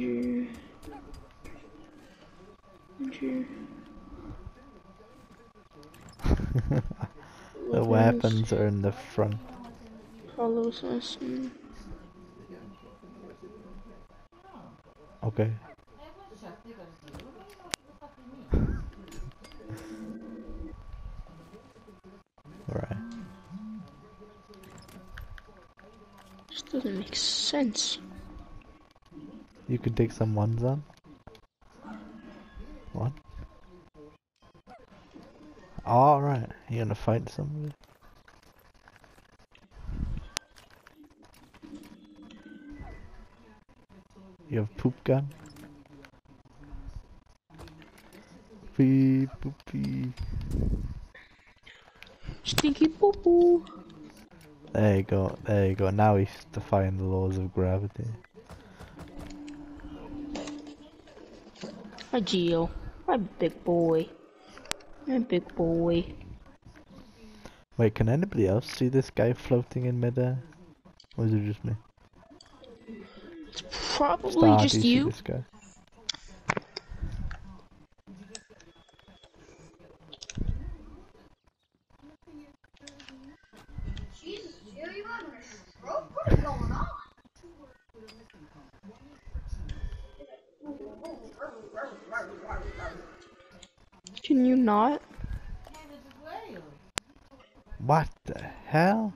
Here. And here. the weapons are in the front. Okay. Alright. This doesn't make sense. You can take some ones on. What? Alright, you gonna fight somebody? You have poop gun? Pee poopy. Stinky poo poo. There you go, there you go. Now he's defying the laws of gravity. Hi, Geo. Hi, big boy. Hi, big boy. Wait, can anybody else see this guy floating in midair? Or is it just me? It's probably Star, just you this guy? Jesus, you having a stroke? What is going on? Can you not? What the hell?